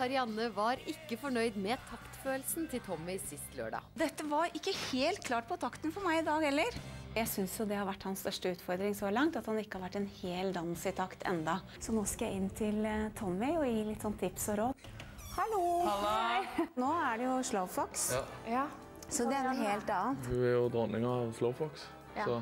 Karianne var ikke fornøyd med taktfølelsen til Tommy sist lørdag. Dette var ikke helt klart på takten for meg i dag heller. Jeg syns det har vært hans største utfordring så langt, at han ikke har vært en hel dans i takt enda. Så nå skal jeg inn til eh, Tommy og gi litt sånn tips og råd. Hallo! Hei. Nå er det jo Slowfox, Ja. så det er noe helt annet. Hun er jo dronninga av Slowfox, Ja. så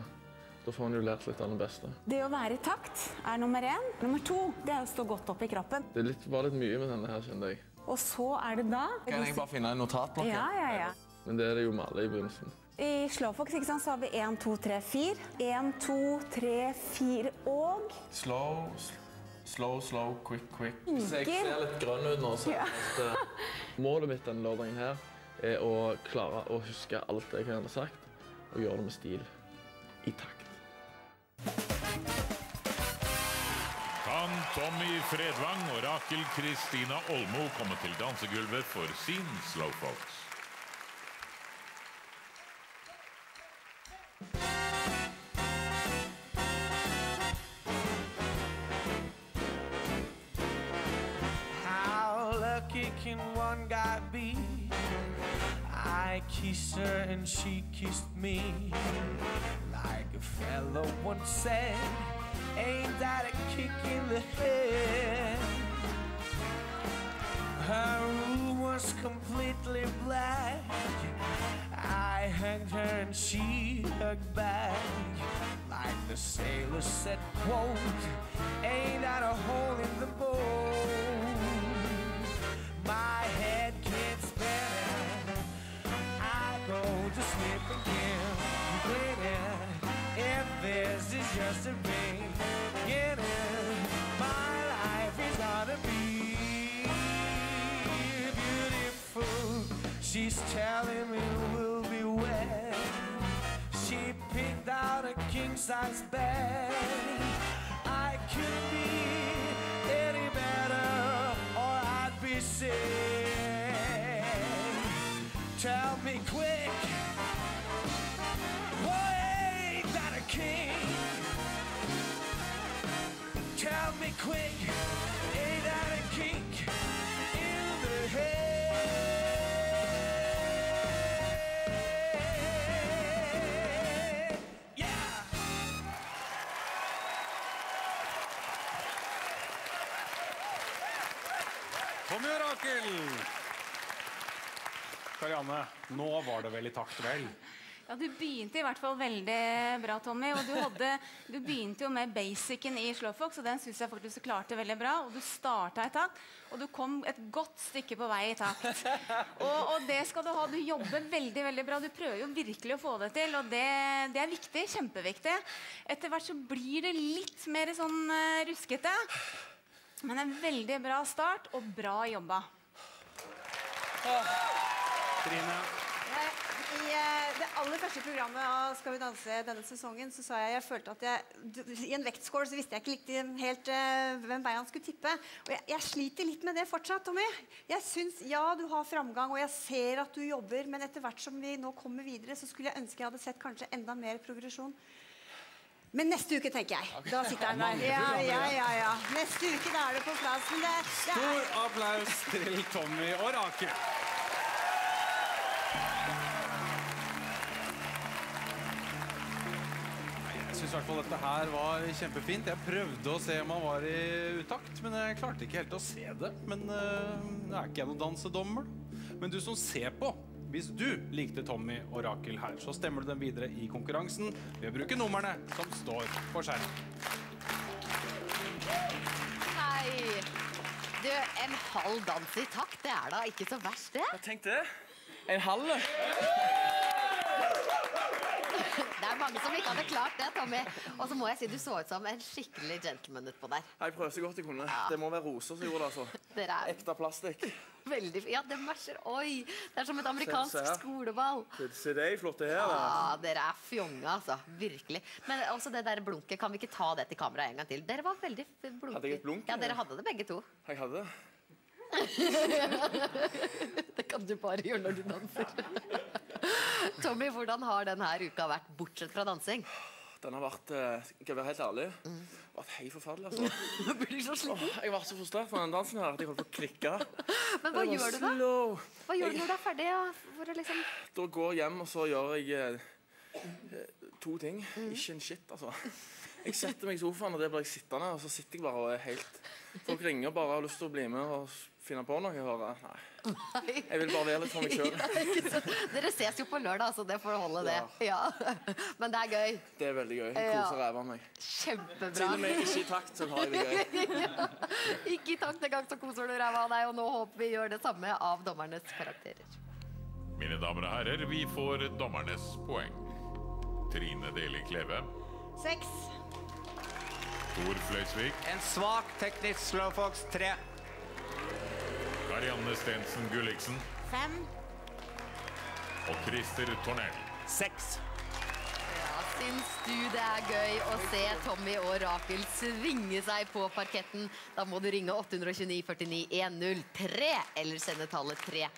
da får hun jo lært litt av den beste. Det å være i takt er nummer én. Nummer to det er å stå godt opp i kroppen. Det litt, var litt mye med denne her, kjente jeg. Og så er det da Kan jeg bare finne en notatblokke? Ja, ja, ja. Men det er det jo med alle i begynnelsen. I Slowfox ikke sant, så har vi 1, 2, 3, 4. 1, 2, 3, 4 og Slow, slow, slow, quick, quick. Så jeg ser litt grønn ut nå. Så Ja. eh, målet mitt denne lørdagen her er å klare å huske alt jeg har sagt, og gjøre det med stil. I takt. Tommy Fredvang og Rakel Kristina Olmo kommer til dansegulvet for sin Slowfox? How lucky can one guy be? I kissed her and she kissed me. Like a fellow once said, ain't that a kick in the head? Her room was completely black. I hugged her and she hugged back. Like the sailor said, quote, ain't that a hole in the boat? My head can't spin it. I go to sleep again, She's telling me we'll be wed. She picked out a king size bed. I couldn't be any better, or I'd be sick. Tell me quick, why ain't that a king? Tell me quick, Tommy og Rakel! Karianne, nå var det vel i takt, vel? Ja, Du begynte i hvert fall veldig bra, Tommy. og Du, hadde, du begynte jo med basicen i Slowfox, og den synes jeg faktisk du klarte veldig bra. og Du starta i takt, og du kom et godt stykke på vei i takt. Og, og det skal du ha. Du jobber veldig veldig bra. Du prøver jo virkelig å få det til, og det, det er viktig. Kjempeviktig. Etter hvert så blir det litt mer sånn eh, ruskete. Men en veldig bra start, og bra jobba. Trine? I eh, det aller første programmet av Skal vi danse denne sesongen så sa jeg jeg følte at jeg I en vektscore så visste jeg ikke riktig helt eh, hvem vei han skulle tippe. Og jeg, jeg sliter litt med det fortsatt, Tommy. Jeg syns ja, du har framgang, og jeg ser at du jobber, men etter hvert som vi nå kommer videre, så skulle jeg ønske jeg hadde sett kanskje enda mer progresjon. Men neste uke, tenker jeg. Da sitter han der. Ja, ja, ja, ja. Neste uke, da er det på plassen. Det, det Stor applaus til Tommy og Rakel. Jeg syns i hvert fall dette her var kjempefint. Jeg prøvde å se om han var i utakt, men jeg klarte ikke helt å se det. Men uh, er ikke jeg noen dansedommer. Men du som ser på, hvis du likte Tommy og Rakel her, så stemmer du dem videre i konkurransen ved å bruke numrene som står på skjermen. Nei. Du, en halv dans i takt, det er da ikke så verst, det? Tenk det. En halv. Det er mange som ikke hadde klart det, Tommy. Og så må jeg si du så ut som en skikkelig gentleman utpå der. Jeg prøvde så godt jeg kunne. Det må være roser som gjorde det. altså. Er Ekte plastikk. Veldig Ja, det matcher. Oi! Det er som et amerikansk skoleball. Se- de flotte her. Ja, dere er fjonge, altså. Virkelig. Men også det der blunket, kan vi ikke ta det til kamera en gang til? Dere var veldig blunke. Hadde jeg et blunk, Ja, dere hadde det begge to. Jeg hadde. det. Det kan du bare gjøre når du danser. Tommy, hvordan har denne uka vært, bortsett fra dansing? Den har vært eh, Skal jeg være helt ærlig? Vært helt forferdelig, altså. Blir du så sliten? Jeg ble så frustrert med den dansen her at jeg holdt på å klikke. Men hva gjør du da? slow. Hva gjør du når du er ferdig? Ja? Liksom Da går jeg hjem, og så gjør jeg eh, eh, to ting. Ikke en shit, altså. Jeg setter meg i sofaen, og det blir jeg sittende, og så sitter jeg bare og er helt Folk ringer bare og har lyst til å bli med og finne på noe. Jeg høre. Nei. Jeg vil bare være litt for meg sjøl. Dere ses jo på lørdag, så det får holde, det. Ja. Men det er gøy. Det er veldig gøy. Jeg koser ræva av meg. Kjempebra. Til og med ikke i takt, så har jeg det gøy. Ikke i takt engang, så koser du ræva av deg, og nå håper vi gjør det samme av dommernes karakterer. Mine damer og herrer, vi får dommernes poeng. Trine Deli Kleve, Seks. Tor Fløysvik, En svak teknisk slowfox 3. Karianne Stensen Gulliksen Fem. og Christer Tornell. Seks. Ja, syns du det er gøy å se Tommy og Rakel svinge seg på parketten? Da må du ringe 829 49 103 eller sende tallet 3